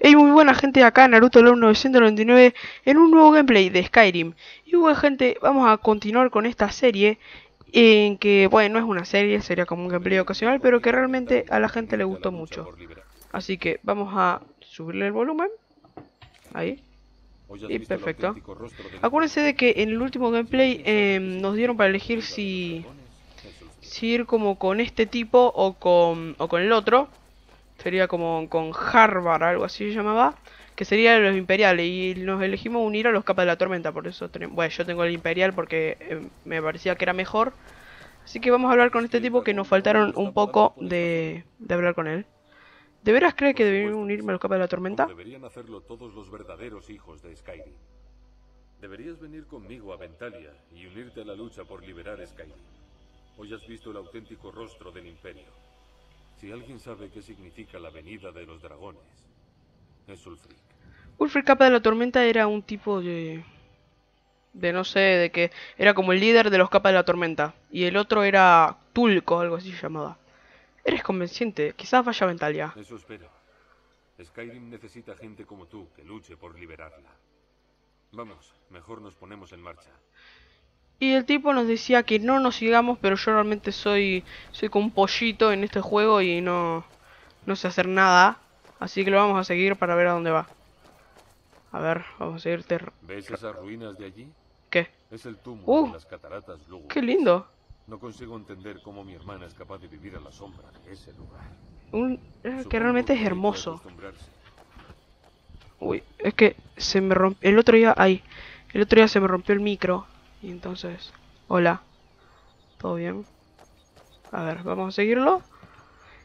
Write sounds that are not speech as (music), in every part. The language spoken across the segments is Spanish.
Hey, muy buena gente acá, Naruto LOL 999, en un nuevo gameplay de Skyrim. Y bueno gente, vamos a continuar con esta serie, en que, bueno, no es una serie, sería como un gameplay ocasional, pero que realmente a la gente le gustó mucho. Así que vamos a subirle el volumen. Ahí. Y perfecto. Acuérdense de que en el último gameplay eh, nos dieron para elegir si, si ir como con este tipo o con, o con el otro. Sería como con Harvard, algo así se llamaba. Que sería los imperiales. Y nos elegimos unir a los capas de la tormenta. Por eso tenemos. Bueno, yo tengo el imperial porque eh, me parecía que era mejor. Así que vamos a hablar con este tipo que nos faltaron un poco de, de hablar con él. ¿De veras cree que deberían unirme a los capas de la tormenta? Deberían hacerlo todos los verdaderos hijos de Skyrim. Deberías venir conmigo a Ventalia y unirte a la lucha por liberar Skyrim. Hoy has visto el auténtico rostro del Imperio. Si alguien sabe qué significa la venida de los dragones, es Ulfric. Ulfric Capa de la Tormenta era un tipo de... De no sé, de que era como el líder de los Capas de la Tormenta. Y el otro era Tulco, algo así se llamaba. Eres convenciente, quizás vaya a Ventalia. Eso espero. Skyrim necesita gente como tú que luche por liberarla. Vamos, mejor nos ponemos en marcha. Y el tipo nos decía que no nos sigamos, pero yo realmente soy soy como un pollito en este juego y no no sé hacer nada, así que lo vamos a seguir para ver a dónde va. A ver, vamos a seguirte. ¿Ves esas ruinas de allí? ¿Qué? Es el túmulo Uh, de las cataratas lúgubres. Qué lindo. No consigo entender cómo mi hermana es capaz de vivir a la sombra de ese lugar. Un eh, que realmente es hermoso. Uy, es que se me rompió el otro día, ahí. El otro día se me rompió el micro y entonces, hola. ¿Todo bien? A ver, vamos a seguirlo.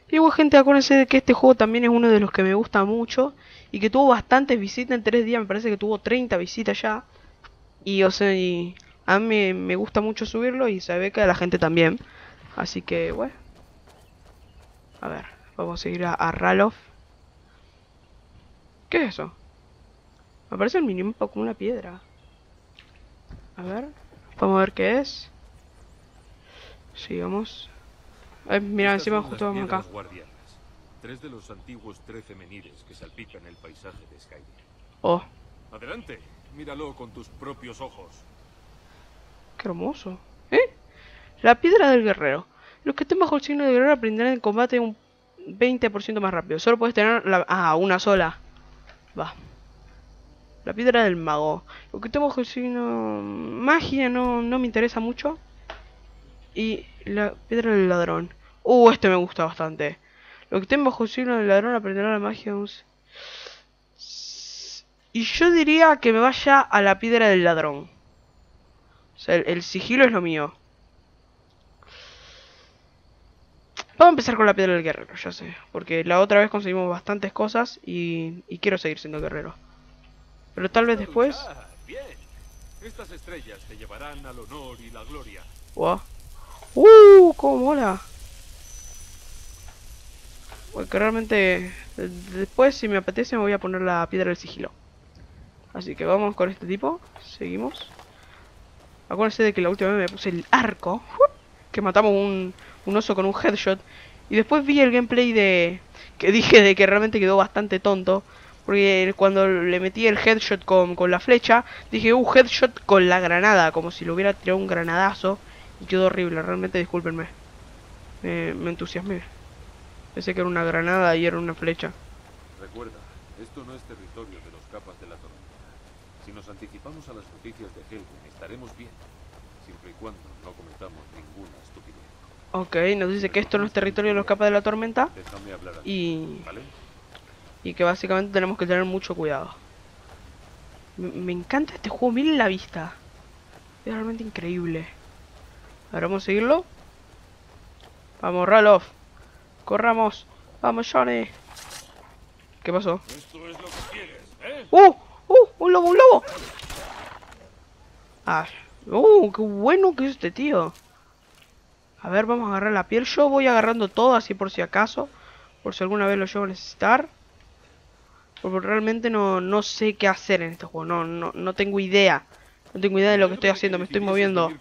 Y bueno, gente, acuérdense de que este juego también es uno de los que me gusta mucho y que tuvo bastantes visitas en tres días, me parece que tuvo 30 visitas ya. Y o sea, y a mí me, gusta mucho subirlo y se ve que a la gente también. Así que, bueno. A ver, vamos a seguir a, a Ralof. ¿Qué es eso? Me parece el minimapa como una piedra. A ver, vamos a ver qué es. Sigamos. Ay, mira, Estas encima justo vamos acá. piedras guardianas. Tres de los antiguos trece menires que salpican el paisaje de Skyrim. Oh, Adelante, míralo con tus propios ojos. qué hermoso. ¿Eh? La piedra del guerrero. Los que estén bajo el signo de guerrero aprenderán el combate un 20% más rápido. Solo puedes tener la... Ah, una sola. Va. La piedra del mago. Lo que bajo el signo... Magia no, no me interesa mucho. Y la piedra del ladrón. Uh, este me gusta bastante. Lo que estén bajo el signo del ladrón aprenderá la magia Y yo diría que me vaya a la piedra del ladrón. O sea, el, el sigilo es lo mío. Vamos a empezar con la piedra del guerrero, ya sé. Porque la otra vez conseguimos bastantes cosas y, y quiero seguir siendo guerrero. Pero tal vez después... Ah, bien. Estas estrellas te llevarán al honor y la gloria. Wow. ¡Uh! ¡Cómo mola! Porque realmente... de- Después, si me apetece, me voy a poner la piedra del sigilo. Así que vamos con este tipo. Seguimos. Acuérdense de que la última vez me puse el arco. Que matamos un, un oso con un headshot. Y después vi el gameplay de... Que dije de que realmente quedó bastante tonto. Porque cuando le metí el headshot con, con la flecha, dije, uh, headshot con la granada. Como si le hubiera tirado un granadazo. Y quedó horrible, realmente discúlpenme. Me, me entusiasmé. Pensé que era una granada y era una flecha. Recuerda, esto no es territorio de los capas de la tormenta. Si nos anticipamos a las noticias de Helgen, estaremos bien. Siempre y cuando no cometamos ninguna estupidez. Ok, nos dice que esto no es territorio de los capas de la tormenta. Déjame hablar a Y, ¿vale? Y que básicamente tenemos que tener mucho cuidado. Me, me encanta este juego, miren la vista. Es realmente increíble. Ahora vamos a seguirlo. Vamos, Ralof. Corramos. Vamos, Johnny. ¿Qué pasó? Esto es lo que quieres, ¿eh? ¡Uh! ¡Uh! ¡Un lobo, un lobo! Ah, ¡uh! ¡Qué bueno que es este tío! A ver, vamos a agarrar la piel. Yo voy agarrando todo así por si acaso. Por si alguna vez lo llevo a necesitar. Porque realmente no, no sé qué hacer en este juego. No, no, no tengo idea. No tengo idea de lo que estoy haciendo. Me estoy moviendo.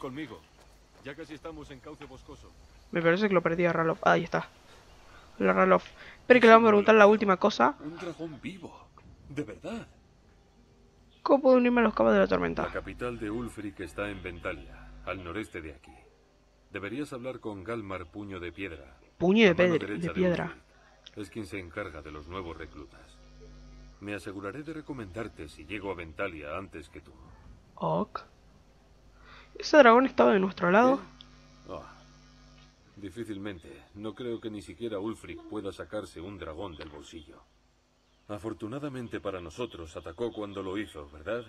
Me parece que lo perdí a Ralof. Ahí está. Hola, Ralof. Espera que le vamos a preguntar la última cosa. Un dragón vivo. De verdad. ¿Cómo puedo unirme a los cabos de la La tormenta? capital de Ulfric está en Ventalia, al noreste de aquí. Deberías hablar con Galmar Puño de Piedra. Puño de, la de piedra. Es quien se encarga de los nuevos reclutas. Me aseguraré de recomendarte si llego a Ventalia antes que tú. Ok. ¿Ese dragón estaba de nuestro lado? Ah, difícilmente. No creo que ni siquiera Ulfric pueda sacarse un dragón del bolsillo. Afortunadamente para nosotros atacó cuando lo hizo, ¿verdad?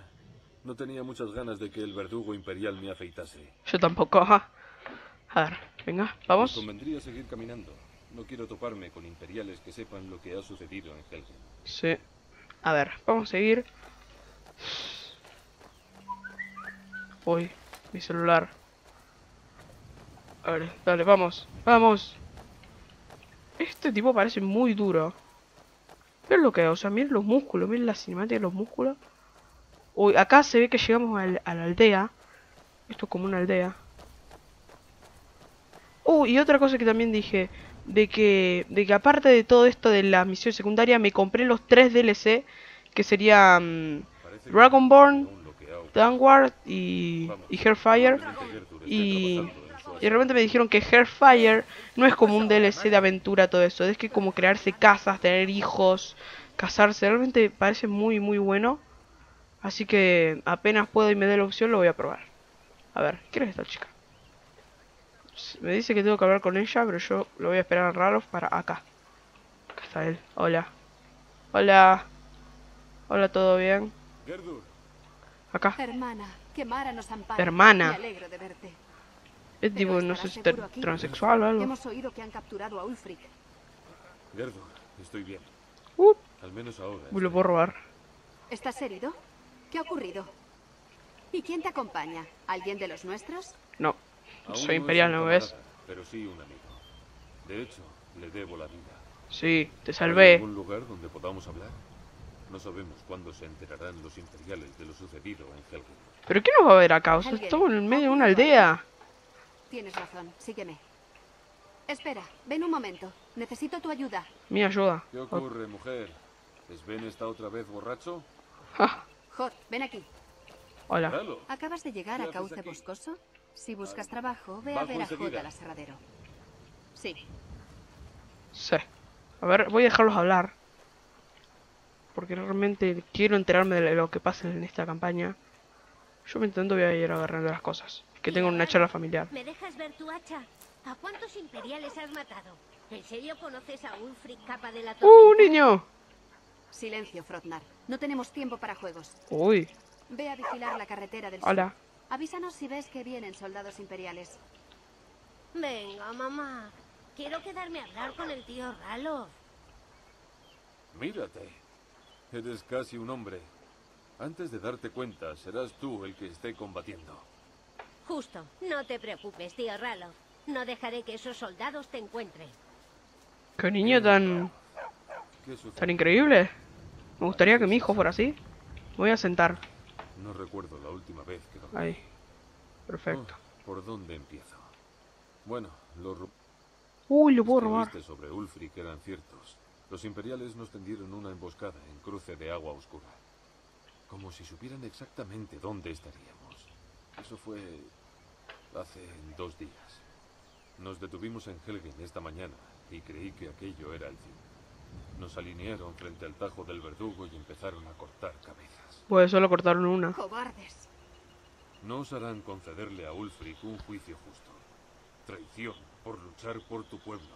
No tenía muchas ganas de que el verdugo imperial me afeitase. Yo tampoco, ajá. A ver, venga, vamos. convendría seguir caminando. No quiero toparme con imperiales que sepan lo que ha sucedido en Helgen. Sí. A ver, vamos a seguir. Uy, mi celular. A ver, dale, vamos. Vamos. Este tipo parece muy duro. Miren lo que, o sea, miren los músculos, miren la cinemática de los músculos. Uy, acá se ve que llegamos a la aldea. Esto es como una aldea. Uh, y otra cosa que también dije, de que, de que aparte de todo esto de la misión secundaria, me compré los tres DLC, que serían que Dragonborn. Downward y, y Hairfire. Y, y de repente me dijeron que Hairfire no es como un DLC de aventura todo eso, es que como crearse casas, tener hijos, casarse, realmente parece muy muy bueno. Así que apenas puedo y me dé la opción lo voy a probar. A ver, ¿quién es esta chica? Me dice que tengo que hablar con ella, pero yo lo voy a esperar a Ralof para acá. Acá está él. Hola. Hola. Hola, ¿todo bien? Gerdur, Acá. Hermana, que Mara nos. Hermana. Me alegro de verte. Es tipo, no ¿estarás sé si transexual o algo. Hemos oído que han capturado a Ulfric. Gerdur, estoy bien. Uh, Al menos ahora. uy, lo puedo robar. ¿Estás herido? ¿Qué ha ocurrido? ¿Y quién te acompaña? ¿Alguien de los nuestros? No. Soy imperial, ¿no ves? Pero sí un amigo. De hecho, le debo la vida. Sí, te ¿Hay salvé. algún lugar donde podamos hablar? No sabemos cuándo se enterarán los imperiales de lo sucedido en Helgen. ¿Pero qué nos va a ver acá? O sea, estamos en el medio de una aldea. Tienes razón, sígueme. Espera, ven un momento. Necesito tu ayuda. Mi ayuda. ¿Qué ocurre, mujer? ¿Es Ben está otra vez borracho? Jod, ven aquí. Hola. ¿Acabas de llegar ¿Qué a Cauce? Boscoso? Si buscas trabajo, ve a ver a enseguida. al aserradero. Sí. Sí. A ver, voy a dejarlos hablar. Porque realmente quiero enterarme de lo que pasa en esta campaña. Yo me intento voy a ir agarrando las cosas. Que tengo una charla familiar. ¿Me dejas ver tu hacha? ¿A cuántos imperiales has matado? ¿En serio conoces a Ulfric, capa de la tormenta? ¡Uh, niño! Silencio, Frotnar. No tenemos tiempo para juegos. Uy, Ve a vigilar la carretera del sur. hola. Avísanos si ves que vienen soldados imperiales. Venga, mamá. Quiero quedarme a hablar con el tío Ralof. Mírate. Eres casi un hombre. Antes de darte cuenta, serás tú el que esté combatiendo. Justo. No te preocupes, tío Ralof. No dejaré que esos soldados te encuentren. Qué niño tan, tan increíble. Me gustaría que mi hijo fuera así. Voy a sentar. No recuerdo la última vez que lo vi. Ahí. Perfecto. Oh, ¿Por dónde empiezo? Bueno, los Uy, lo puedo robar. sobre Ulfric eran ciertos. Los imperiales nos tendieron una emboscada en cruce de agua oscura. Como si supieran exactamente dónde estaríamos. Eso fue hace dos días. Nos detuvimos en Helgen esta mañana y creí que aquello era el fin. Nos alinearon frente al tajo del verdugo y empezaron a cortar cabezas. Pues solo cortaron una. ¡Cobardes! No osarán concederle a Ulfric un juicio justo. Traición por luchar por tu pueblo.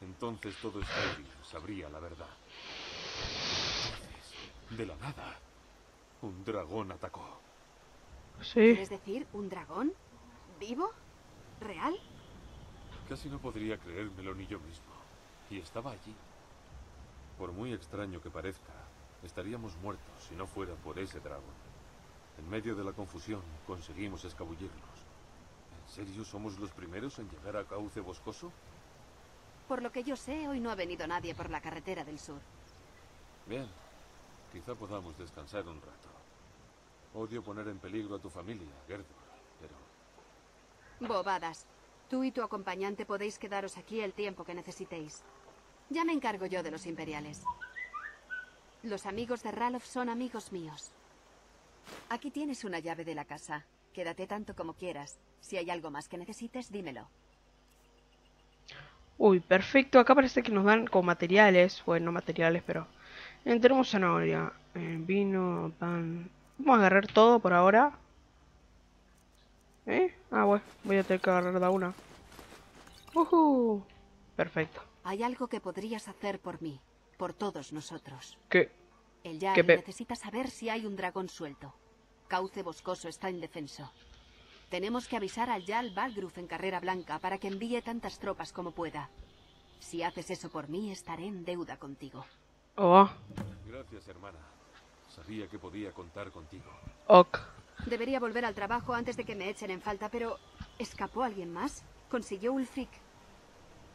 Entonces todo Skyrim sabría la verdad. Entonces, de la nada, un dragón atacó. Sí. ¿Quieres decir un dragón? ¿Vivo? ¿Real? Casi no podría creérmelo ni yo mismo. Y estaba allí. Por muy extraño que parezca, estaríamos muertos si no fuera por ese dragón. En medio de la confusión, conseguimos escabullirnos. ¿En serio somos los primeros en llegar a Cauce Boscoso? Por lo que yo sé, hoy no ha venido nadie por la carretera del sur. Bien, quizá podamos descansar un rato. Odio poner en peligro a tu familia, Gerdur, pero Bobadas. Tú y tu acompañante podéis quedaros aquí el tiempo que necesitéis. Ya me encargo yo de los imperiales. Los amigos de Ralph son amigos míos. Aquí tienes una llave de la casa. Quédate tanto como quieras. Si hay algo más que necesites, dímelo. Uy, perfecto. Acá parece que nos dan con materiales. Bueno, no materiales, pero... Eh, tenemos zanahoria, eh, vino, pan... Vamos a agarrar todo por ahora. ¿Eh? Ah, bueno. Voy a tener que agarrar de una. Uh Perfecto. Hay algo que podrías hacer por mí. Por todos nosotros. ¿Qué? El Jarl ¿Qué pe- necesita saber si hay un dragón suelto. Cauce Boscoso está indefenso. Tenemos que avisar al Jarl Valgruf en Carrera Blanca para que envíe tantas tropas como pueda. Si haces eso por mí, estaré en deuda contigo. Oh, Gracias, hermana. Sabía que podía contar contigo. ok. Debería volver al trabajo antes de que me echen en falta, pero... ¿Escapó alguien más? ¿Consiguió Ulfric?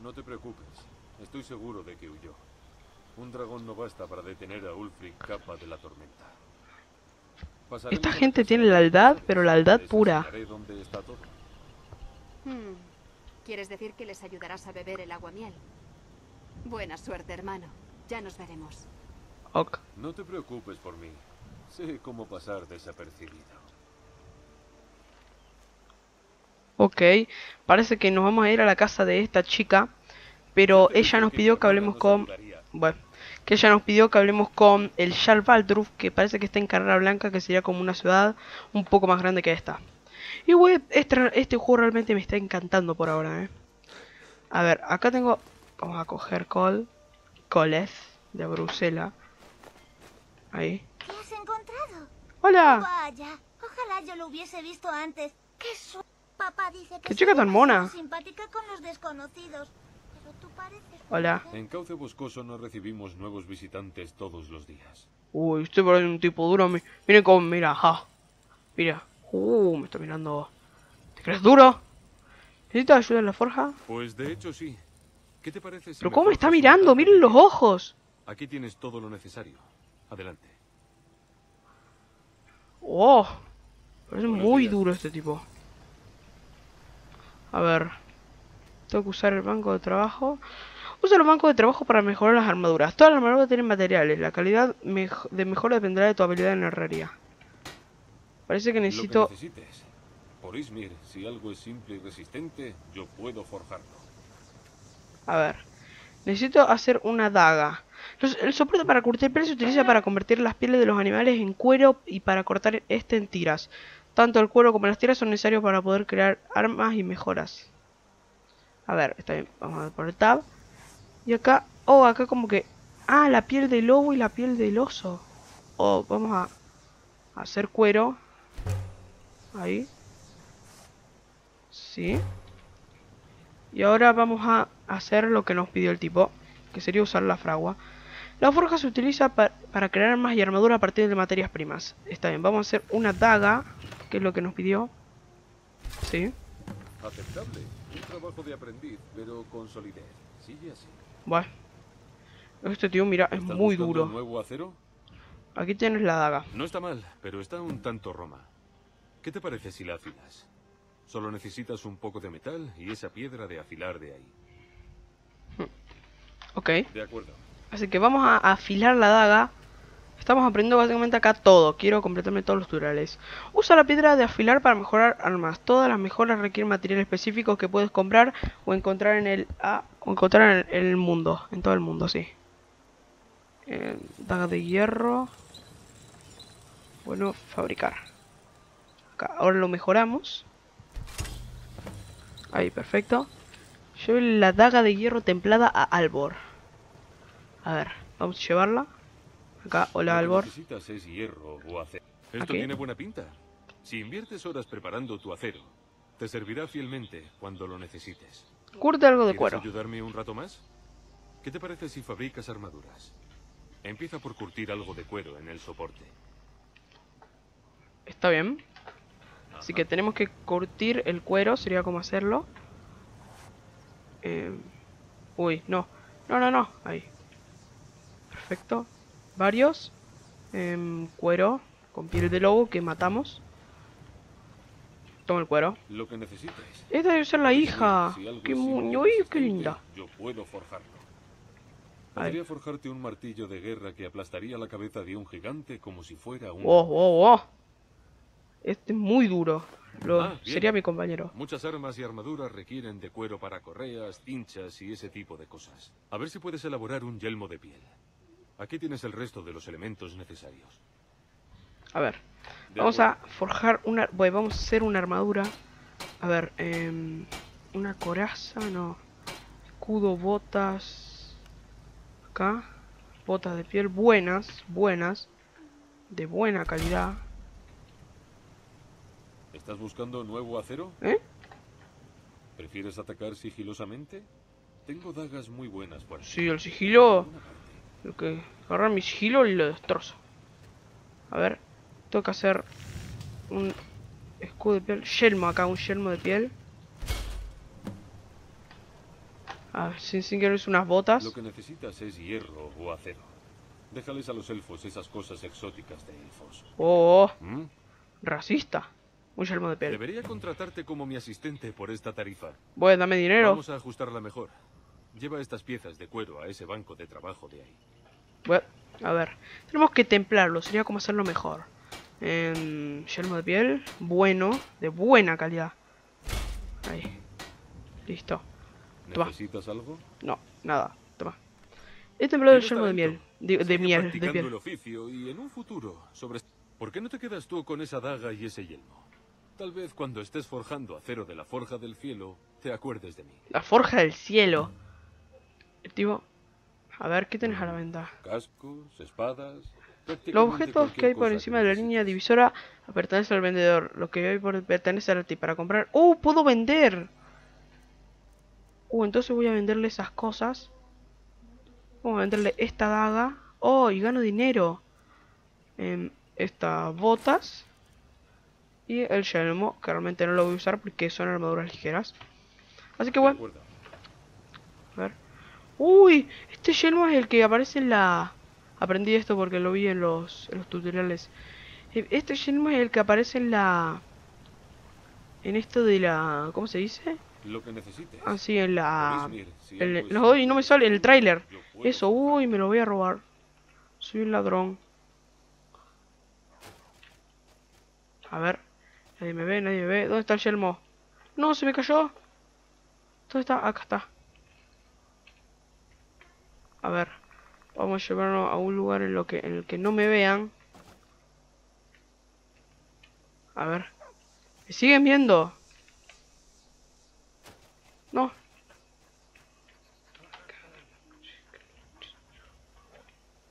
No te preocupes. Estoy seguro de que huyó. Un dragón no basta para detener a Ulfric, capa de la tormenta. Pasaremos Esta gente tiene la aldad, pero la aldad pura. dónde está todo. Hmm. ¿Quieres decir que les ayudarás a beber el aguamiel? Buena suerte, hermano. Ya nos veremos. Ok. No te preocupes por mí. Sé cómo pasar desapercibido. Ok. Parece que nos vamos a ir a la casa de esta chica. Pero ella nos pidió que hablemos con... Bueno. Que ella nos pidió que hablemos con el Jarl Baldruf, que parece que está en Carrera Blanca, que sería como una ciudad un poco más grande que esta. Y güey, este, este juego realmente me está encantando por ahora, eh. A ver, acá tengo... Vamos a coger col... Coles de Bruselas. Ahí. ¿Qué has encontrado? ¡Hola! Vaya, ojalá yo lo hubiese visto antes. ¡Qué su... Papá dice que Qué chica tan mona. demasiado simpática con los desconocidos. Hola. En Cauce Boscoso no recibimos nuevos visitantes todos los días. Uy, por ahí un tipo duro. mi- Miren cómo mira, ja. Mira. Uh, me está mirando. ¿Te crees duro? ¿Necesitas ayuda en la forja? Pues de hecho sí. ¿Qué te parece si Pero cómo me está mirando, miren los ojos. Aquí tienes todo lo necesario. Adelante. Oh, parece Buenos muy días. duro este tipo. A ver. Tengo que usar el banco de trabajo. Usa los bancos de trabajo para mejorar las armaduras. Todas las armaduras tienen materiales. La calidad de mejora dependerá de tu habilidad en herrería. Parece que necesito... Lo que necesites. Por Ismir, si algo es simple y resistente, yo puedo forjarlo. A ver. Necesito hacer una daga. Los- el soporte para curtir piel se utiliza para convertir las pieles de los animales en cuero y para cortar este en tiras. Tanto el cuero como las tiras son necesarios para poder crear armas y mejoras. A ver, está bien. Vamos a poner tab. Y acá... Oh, acá como que... Ah, la piel del lobo y la piel del oso. Oh, vamos a... hacer cuero. Ahí. Sí. Y ahora vamos a hacer lo que nos pidió el tipo, que sería usar la fragua. La forja se utiliza pa- para crear armas y armadura a partir de materias primas. Está bien, vamos a hacer una daga, que es lo que nos pidió. Sí, Aceptable. Un trabajo de aprendiz, pero con solidez. Sigue así. bueno. Este tío, mira, es ¿Estás muy duro. nuevo acero? Aquí tienes la daga. No está mal, pero está un tanto roma. ¿Qué te parece si la afilas? Solo necesitas un poco de metal y esa piedra de afilar de ahí. Ok. De acuerdo. Así que vamos a afilar la daga. Estamos aprendiendo básicamente acá todo. Quiero completarme todos los tutoriales. Usa la piedra de afilar para mejorar armas. Todas las mejoras requieren materiales específicos que puedes comprar o encontrar en el ah, o encontrar en, el mundo, en todo el mundo, sí. Daga de hierro. Bueno, fabricar. Acá, ahora lo mejoramos. Ahí, perfecto. Lleve la daga de hierro templada a Albor. A ver, vamos a llevarla. Acá, hola Albor. necesitas es hierro o acero. Esto Aquí. tiene buena pinta. Si inviertes horas preparando tu acero, te servirá fielmente cuando lo necesites. Curte algo de ¿Quieres cuero. ayudarme un rato más? ¿Qué te parece si fabricas armaduras? Empieza por curtir algo de cuero en el soporte. Está bien. Así que tenemos que curtir el cuero, sería como hacerlo. Eh, uy, no. No, no, no. Ahí. Perfecto. Varios. Em, cuero con piel de lobo que matamos. Toma el cuero. Lo que necesites. Esta debe ser la hija. Si Qué muño. Qué resistente, linda. Yo puedo forjarlo. Podría forjarte un martillo de guerra que aplastaría la cabeza de un gigante como si fuera un... Oh, oh, oh. Este es muy duro. Lo, Ah, sería mi compañero. Muchas armas y armaduras requieren de cuero para correas, cinchas y ese tipo de cosas. A ver si puedes elaborar un yelmo de piel. Aquí tienes el resto de los elementos necesarios. A ver. De Vamos a forjar una... Bueno, vamos a hacer una armadura. A ver, em, una coraza, no. Escudo, botas. Acá. Botas de piel buenas, buenas. De buena calidad. ¿Estás buscando nuevo acero? ¿Eh? ¿Prefieres atacar sigilosamente? Tengo dagas muy buenas por aquí. Sí, el sigilo... Lo que agarra mi sigilo y lo destrozo. A ver, tengo que hacer un escudo de piel. Yelmo acá, un yelmo de piel. A ver, sin, sin querer es unas botas. Lo que necesitas es hierro o acero. Déjales a los elfos esas cosas exóticas de elfos. Oh, ¿Mm? racista. Un yelmo de piel. Debería contratarte como mi asistente por esta tarifa. Bueno, dame dinero. Vamos a ajustarla mejor. Lleva estas piezas de cuero a ese banco de trabajo de ahí. Bueno, a ver, tenemos que templarlo, sería como hacerlo mejor. Em, yelmo de piel, bueno, de buena calidad. Ahí, listo. Toma. ¿Necesitas algo? No, nada, toma. He templado el yelmo de miel, de, de miel, de practicando el piel. oficio y en un futuro sobre... ¿Por qué no te quedas tú con esa daga y ese yelmo? Tal vez cuando estés forjando acero de la forja del cielo, te acuerdes de mí. La forja del cielo. El tipo, a ver, ¿qué tienes a la venta? Cascos, espadas... Los objetos que hay por encima de la línea divisora pertenecen al vendedor. Lo que hay por pertenece a ti para comprar. ¡Oh! ¡Puedo vender! Uh, entonces voy a venderle esas cosas. Vamos a venderle esta daga. ¡Oh! Y gano dinero. Estas botas. Y el yelmo, que realmente no lo voy a usar porque son armaduras ligeras. Así que bueno, a ver. Uy, este yelmo es el que aparece en la... Aprendí esto porque lo vi en los, en los tutoriales. Eh, Este yelmo es el que aparece en la... En esto de la... ¿Cómo se dice? Lo que necesites. Ah, sí, en la... Unir, si el- no, y no me sale, en el tráiler. Eso, uy, me lo voy a robar. Soy un ladrón. A ver. Nadie me ve, nadie me ve. ¿Dónde está el yelmo? No, se me cayó. ¿Dónde está? Acá está. A ver. Vamos a llevarnos a un lugar en, lo que, en el que no me vean. A ver. ¿Me siguen viendo? No.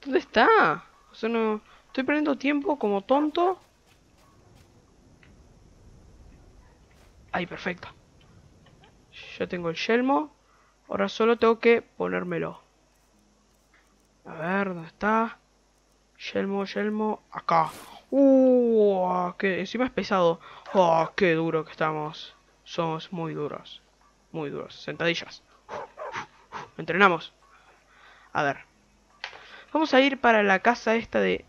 ¿Dónde está? O sea, no... Estoy perdiendo tiempo como tonto. Ahí, perfecto. Ya tengo el yelmo. Ahora solo tengo que ponérmelo. A ver, ¿dónde está? Yelmo, yelmo. Acá. Uh, que encima es pesado. Oh, qué duro que estamos. Somos muy duros. Muy duros. Sentadillas. Entrenamos. A ver. Vamos a ir para la casa esta de...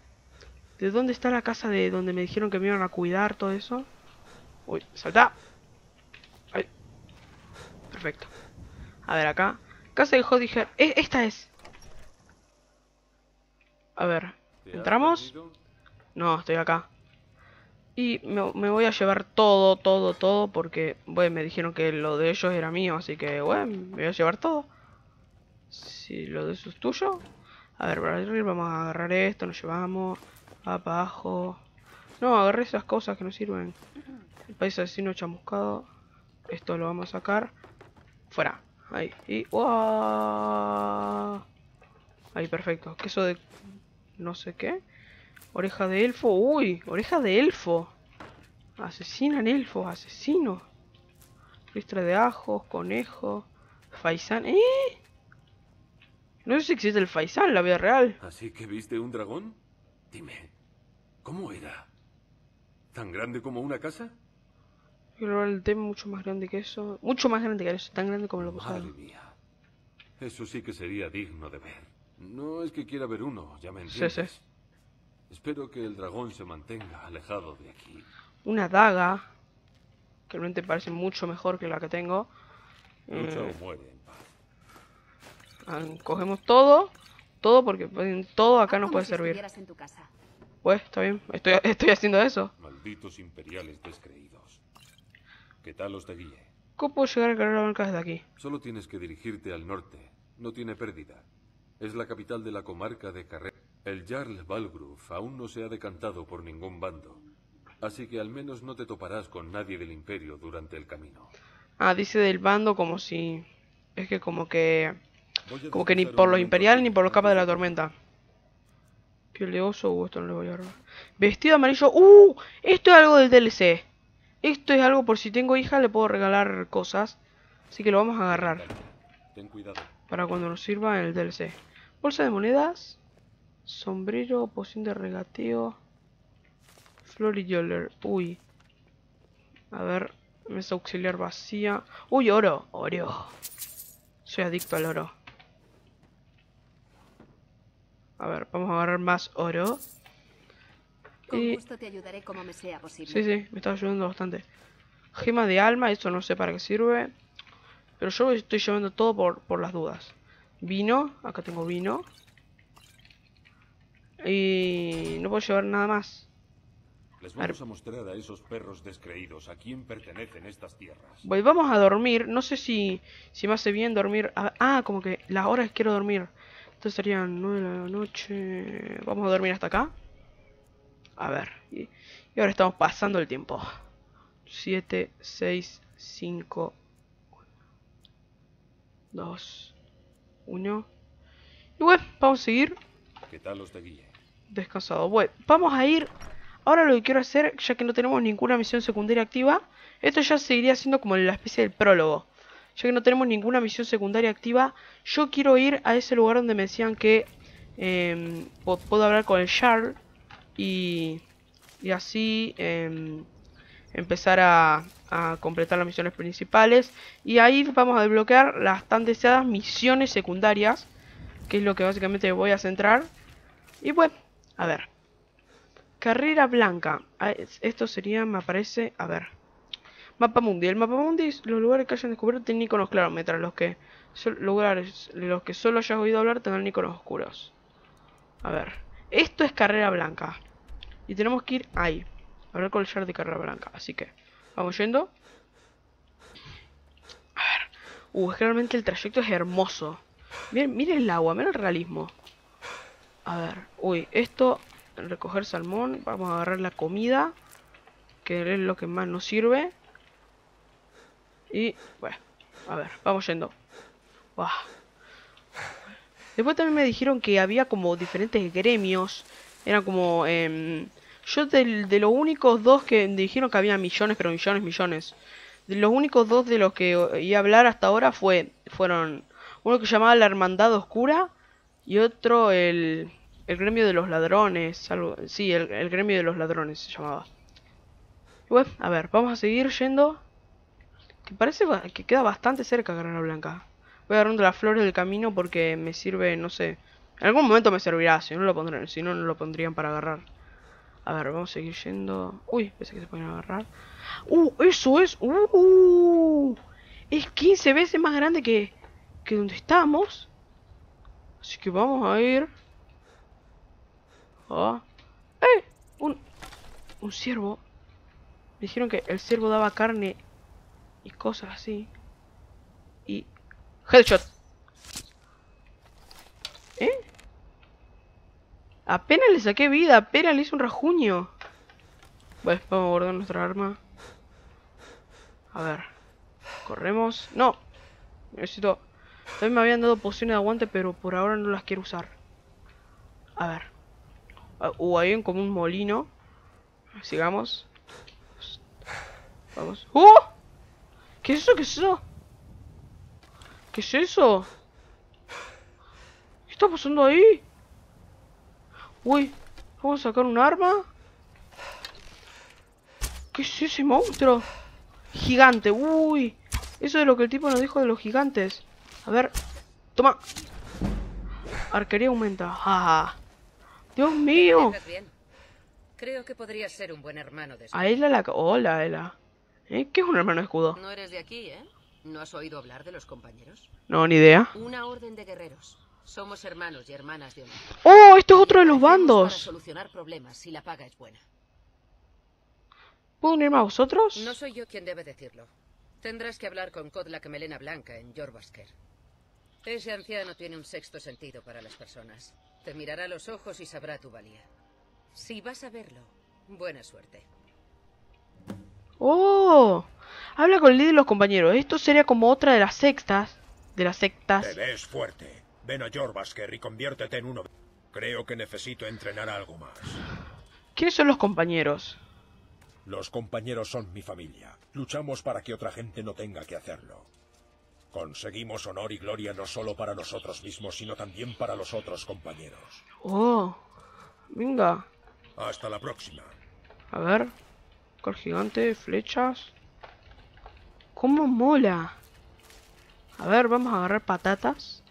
¿De dónde está la casa de donde me dijeron que me iban a cuidar todo eso? Uy, salta. Ay. Perfecto. A ver, acá. Casa de Hodiger. Eh, esta es. A ver. ¿Te has ¿Entramos? No, estoy acá. Y me, me voy a llevar todo, todo, todo porque, bueno, me dijeron que lo de ellos era mío, así que, bueno, me voy a llevar todo. Si lo de eso es tuyo. A ver, para arriba vamos a agarrar esto, nos llevamos. Abajo. No, agarré esas cosas que no sirven. El país asesino chamuscado. Esto lo vamos a sacar. Fuera. Ahí. Y... Ahí, perfecto. Queso de... No sé qué. Oreja de elfo. Uy, oreja de elfo. Asesinan elfos, asesino. Ristra de ajos, conejo. Faisán. ¿Eh? No sé si existe el faisán en la vida real. ¿Así que viste un dragón? Dime, ¿cómo era? ¿Tan grande como una casa? El tema mucho más grande que eso. Mucho más grande que eso. Tan grande como lo Madre pasado. mía. Eso sí que sería digno de ver. No es que quiera ver uno, ya me Sí, entiendes. sí. Espero que el dragón se mantenga alejado de aquí. Una daga. Que realmente parece mucho mejor que la que tengo. Lucha Eh, o muere en paz. cogemos todo. todo porque pues, todo acá nos puede si servir. en tu casa. Pues, está bien. Estoy, (laughs) estoy haciendo eso. Malditos imperiales descreídos. Que tal os te guíe. ¿Cómo puedo llegar a carrera blanca desde aquí? Solo tienes que dirigirte al norte. No tiene pérdida. Es la capital de la comarca de Carrera. El Jarl Valgruf aún no se ha decantado por ningún bando. Así que al menos no te toparás con nadie del imperio durante el camino. Ah, dice del bando como si... Es que como que... Como que ni por los aquí, ni por los capas de la tormenta. Piel de oso, uh, esto no le voy a agarrar. Vestido amarillo, uh, esto es algo del DLC. Esto es algo por si tengo hija le puedo regalar cosas. Así que lo vamos a agarrar. Ten cuidado. Para cuando nos sirva en el DLC. Bolsa de monedas. Sombrero, poción de regateo. Flor y Yoller. Uy. A ver. Mesa auxiliar vacía. Uy, oro. Oro. Soy adicto al oro. A ver, vamos a agarrar más oro. Con Y- gusto te ayudaré como me sea posible. Sí, sí, me está ayudando bastante. Gema de alma, eso no sé para qué sirve. Pero yo estoy llevando todo por, por las dudas. Vino, acá tengo vino. Y no puedo llevar nada más. Les vamos a mostrar a esos perros descreídos a quién pertenecen estas tierras. Pues vamos a dormir. No sé si, si me hace bien dormir. a- Ah, como que las horas quiero dormir. Entonces serían 9 de la noche. Vamos a dormir hasta acá. A ver. Y, y ahora estamos pasando el tiempo. 7, 6, 5, 2, 1. Y bueno, vamos a seguir Que tal os te guíe. descansado. Bueno, vamos a ir. Ahora lo que quiero hacer, ya que no tenemos ninguna misión secundaria activa, esto ya seguiría siendo como la especie del prólogo. Ya que no tenemos ninguna misión secundaria activa, yo quiero ir a ese lugar donde me decían que em, puedo hablar con el Jarl y, y así em, empezar a, completar las misiones principales. Y ahí vamos a desbloquear las tan deseadas misiones secundarias, que es lo que básicamente voy a centrar. Y bueno, a ver. Carrera blanca. Ah, es- Esto sería, me aparece, a ver. Mapa mundi. El mapa mundi es los lugares que hayan descubierto tienen iconos claros, mientras los que lugares los que solo hayas oído hablar tendrán iconos oscuros. A ver. Esto es carrera blanca. Y tenemos que ir ahí. El shard de carrera blanca. Así que, vamos yendo. A ver. Uh, es que realmente el trayecto es hermoso. Miren, miren el agua, miren el realismo. A ver, uy, esto, recoger salmón, vamos a agarrar la comida, que es lo que más nos sirve. Y, bueno, a ver, vamos yendo. Después también me dijeron que había como diferentes gremios, eran como... em, yo de, los únicos dos que dijeron que había millones, pero millones, millones. De los únicos dos de los que oí hablar hasta ahora fue, fueron uno que llamaba la Hermandad Oscura y otro el, el gremio de los ladrones. Algo, sí, el, el gremio de los ladrones se llamaba. Bueno, a ver, vamos a seguir yendo. Que parece que queda bastante cerca Carrera Blanca. Voy agarrando las flores del camino porque me sirve, no sé. En algún momento me servirá, si no lo pondrán, si no, no lo pondrían para agarrar. A ver, vamos a seguir yendo. Uy, pensé que se pueden agarrar. Uh, eso es. Uh, es 15 veces más grande que, que donde estamos. Así que vamos a ir. Ah. ¡Eh! Un, un ciervo. Me dijeron que el ciervo daba carne y cosas así. Y. Headshot. ¿Eh? Apenas le saqué vida, apenas le hice un rajuño. Bueno, vamos a guardar nuestra arma. A ver. Corremos. No. Necesito... También me habían dado pociones de aguante, pero por ahora no las quiero usar. A ver. Ah, Uh, hay como un molino. Sigamos. Vamos. ¡Uh! ¿Qué es eso? ¿Qué es eso? ¿Qué es eso? ¿Qué está pasando ahí? Uy, ¿vamos a sacar un arma? ¿Qué es ese monstruo? Gigante, uy. Eso es lo que el tipo nos dijo de los gigantes. A ver, toma. Arquería aumenta. Ah, Dios mío. Creo que podrías ser un buen hermano de A Ela la... Hola, Ela. ¿Eh? ¿Qué es un hermano escudo? No eres de aquí, ¿eh? ¿No has oído hablar de los compañeros? No, ni idea. Una orden de guerreros. Somos hermanos y hermanas de honor. ¡Oh! Esto es otro de los Para bandos. solucionar problemas si la paga es buena. ¿Puedo unirme a vosotros? No soy yo quien debe decirlo. Tendrás que hablar con Kodlak Melena Blanca en Jorbasker. Ese anciano tiene un sexto sentido para las personas. Te mirará a los ojos y sabrá tu valía. Si vas a verlo, buena suerte. ¡Oh! Habla con el líder de los compañeros. Esto sería como otra de las sextas. De las sectas. Te ves fuerte. Ven a Jorbasker y conviértete en uno. Creo que necesito entrenar algo más. ¿Quiénes son los compañeros? Los compañeros son mi familia. Luchamos para que otra gente no tenga que hacerlo. Conseguimos honor y gloria no solo para nosotros mismos, sino también para los otros compañeros. ¡Oh! Venga. Hasta la próxima. A ver. Cor gigante, flechas. ¿Cómo mola? A ver, vamos a agarrar patatas.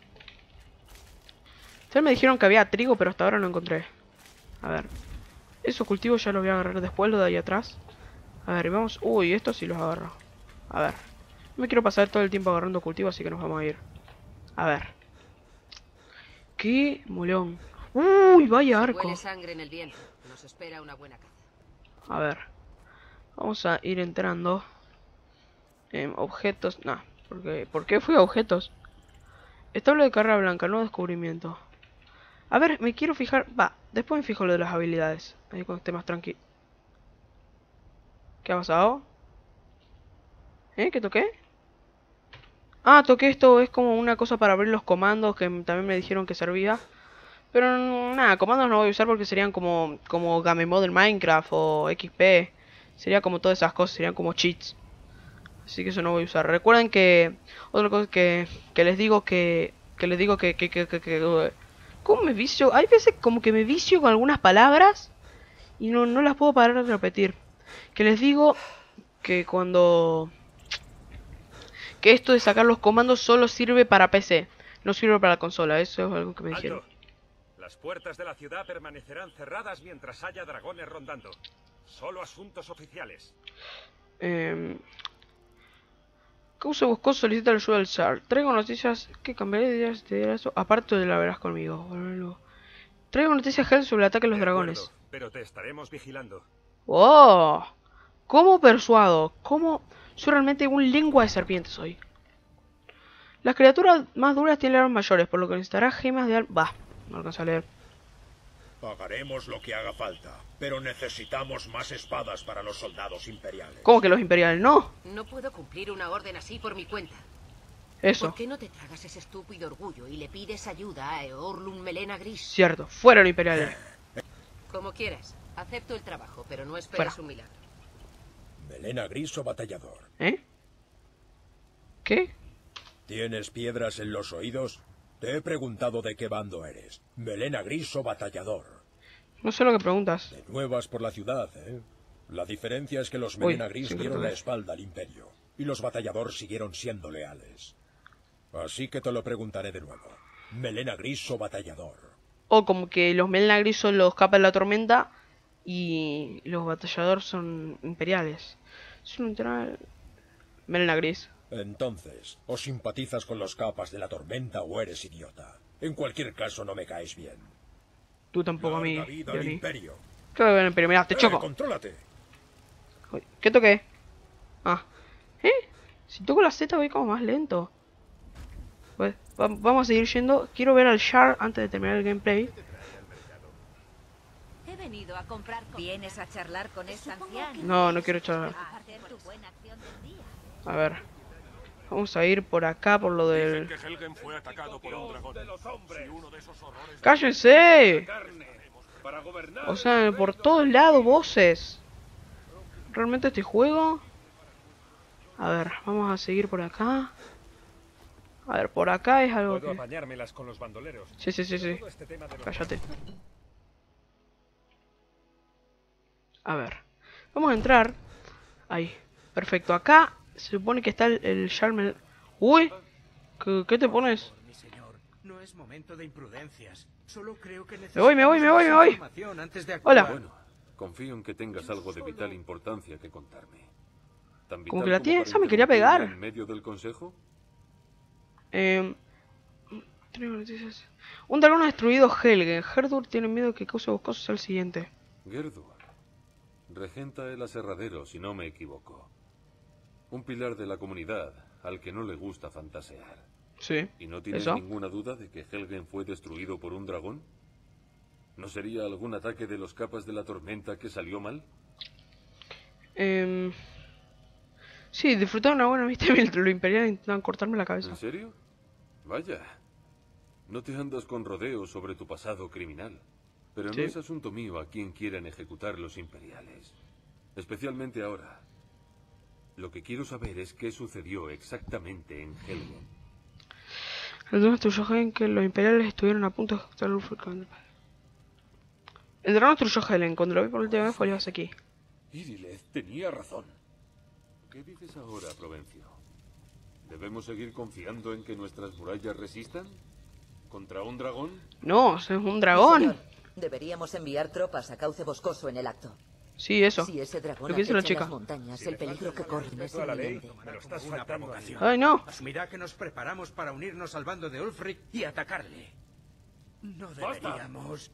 Ustedes me dijeron que había trigo, pero hasta ahora no encontré. A ver. Esos cultivos ya los voy a agarrar después, lo de ahí atrás. A ver, y vamos... Uy, estos sí los agarro. A ver. No me quiero pasar todo el tiempo agarrando cultivos, así que nos vamos a ir. A ver. ¡Qué molón! ¡Uy, vaya arco! Sangre en el viento. Nos espera una buena caza. A ver. Vamos a ir entrando. En objetos. Nah. Porque, ¿Por qué fui a objetos? Establo de carrera blanca, no descubrimiento. A ver, me quiero fijar. Va, después me fijo lo de las habilidades. Ahí cuando esté más tranquilo. ¿Qué ha pasado? ¿Eh? ¿Qué toqué? Ah, toqué esto. Es como una cosa para abrir los comandos que también me dijeron que servía. Pero nada, comandos no voy a usar porque serían como, como Game Mode Minecraft o XP. Sería como todas esas cosas, serían como cheats. Así que eso no voy a usar. Recuerden que... Otra cosa que, que les digo que... Que les digo que, que, que ¿Cómo me vicio? Hay veces como que me vicio con algunas palabras. Y no, no las puedo parar de repetir. Que les digo que cuando... Que esto de sacar los comandos solo sirve para PC. No sirve para la consola. Eso es algo que me dijeron. Las puertas de la ciudad permanecerán cerradas mientras haya dragones rondando. Solo asuntos oficiales. Eh, Causa buscó solicita la ayuda del SAR. Traigo noticias que cambiaré de ideas de eso. Aparte de la verás conmigo. Traigo noticias Hell sobre el ataque a los dragones. acuerdo, pero te estaremos vigilando. ¡Oh! ¿Cómo persuado? ¿Cómo? Soy realmente un lengua de serpiente soy. Las criaturas más duras tienen armas mayores, por lo que necesitará gemas de al... Bah, no alcanzo a leer. Pagaremos lo que haga falta, pero necesitamos más espadas para los soldados imperiales. ¿Cómo que los imperiales? No. No puedo cumplir una orden así por mi cuenta. Eso. ¿Por qué no te tragas ese estúpido orgullo y le pides ayuda a Eorlun Melena Gris? Cierto. Fuera los imperiales. (laughs) Como quieras. Acepto el trabajo, pero no esperes Fuera. un milagro. Melena gris o batallador. ¿Eh? ¿Qué? ¿Tienes piedras en los oídos? Te he preguntado de qué bando eres. Melena gris o batallador. No sé lo que preguntas. De nuevas por la ciudad, ¿eh? La diferencia es que los Uy, Melena gris sin dieron la espalda al imperio. Y los batallador siguieron siendo leales. Así que te lo preguntaré de nuevo. Melena gris o batallador. O como que los Melena Gris son los capas de la tormenta y los batalladores son imperiales. Es un literal... Melena Gris. Entonces, o simpatizas con los capas de la tormenta o eres idiota. En cualquier caso, no me caes bien. Tú tampoco a mí, Larga vida al imperio. Que ven, pero mira, te Eh, choco. contrólate. ¿Qué toqué? Ah. ¿Eh? Si toco la Z voy como más lento. Pues, va- vamos a seguir yendo. Quiero ver al Shard antes de terminar el gameplay. He venido a comprar. ¿Vienes a charlar con esta anciana? No, no quiero día. A ver. Vamos a ir por acá, por lo del... Que Helgen fue atacado por un dragón. Si uno de esos horrores ¡Cállense! O sea, por todos lados voces. Realmente este juego... A ver, vamos a seguir por acá. A ver, por acá es algo Puedo que... apañármelas con los bandoleros. Sí, sí, sí, sí. Este los Cállate. A ver. Vamos a entrar. Ahí. Perfecto. Acá se supone que está el, el Charmel. Uy. ¿Qué, qué te pones? Mi señor, no es momento de imprudencias. Solo creo que Me voy, me voy, me voy, me voy. Hola. Bueno, confío en que tengas algo de vital importancia que contarme. ¿Tan Como que la como tiene esa, me quería pegar. ¿En medio del consejo? Eh, Tengo noticias. Un dragón ha destruido Helgen. Herdur tiene miedo que cause boscoso sea el siguiente. Gerdur. Regenta el aserradero, si no me equivoco. Un pilar de la comunidad al que no le gusta fantasear. Sí. ¿Y no tienes ¿Eso? ninguna duda de que Helgen fue destruido por un dragón? ¿No sería algún ataque de los capas de la tormenta que salió mal? Em, sí, disfrutar una buena vista mientras lo imperial intentaban cortarme la cabeza. ¿En serio? Vaya. No te andas con rodeos sobre tu pasado criminal. Pero Sí. no es asunto mío a quién quieren ejecutar los imperiales. Especialmente ahora. Lo que quiero saber es qué sucedió exactamente en Helgen. El dragón destruyó Helen que los imperiales estuvieron a punto de ejecutar el El dragón destruyó Helen. Cuando lo vi por última vez fue aquí. Irileth tenía razón. ¿Qué dices ahora, Provencio? ¿Debemos seguir confiando en que nuestras murallas resistan? ¿Contra un dragón? No, es un dragón. señor, deberíamos enviar tropas a Cauce Boscoso en el acto. Sí, eso. Si ese dragón Lo que dice la chica. las montañas, el peligro que corren es la ley, me lo estás faltando a mí. Ay, no. Asumirá que nos preparamos para unirnos al bando de Ulfric y atacarle. No deberíamos...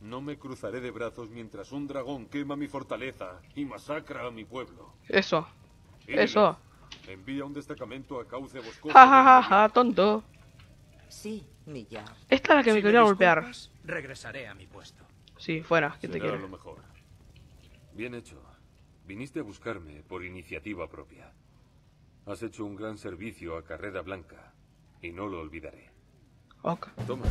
No me cruzaré de brazos mientras un dragón quema mi fortaleza y masacra a mi pueblo. Eso. Eso. Envía un destacamento a Cauce Boscoso. Ja, ja, ja, ja, tonto. Sí, Millar. Esta es la que me Si quería golpear. Regresaré a mi puesto. Sí, fuera, que te Será quiere. lo mejor. Bien hecho. Viniste a buscarme por iniciativa propia. Has hecho un gran servicio a Carrera Blanca y no lo olvidaré. Ok. Toma,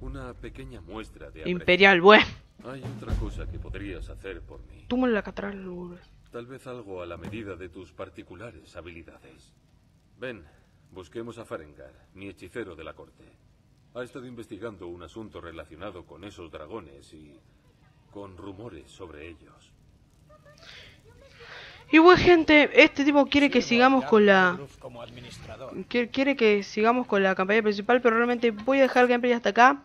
una pequeña muestra de. Imperial, bueno. Hay otra cosa que podrías hacer por mí. Túmale la catedral, Lourdes. Tal vez algo a la medida de tus particulares habilidades. Ven, busquemos a Farengar, mi hechicero de la corte. Ha estado investigando un asunto relacionado con esos dragones y con rumores sobre ellos. Y bueno, gente, este tipo quiere que sigamos con la... Quiere, que sigamos con la campaña principal, pero realmente voy a dejar el gameplay hasta acá.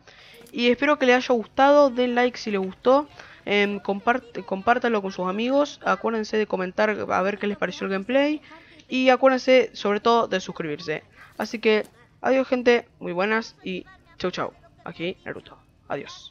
Y espero que les haya gustado, den like si les gustó. compart- compártanlo con sus amigos. Acuérdense de comentar a ver qué les pareció el gameplay. Y acuérdense sobre todo de suscribirse. Así que, adiós gente, muy buenas y chau chau. Aquí Naruto. Adiós.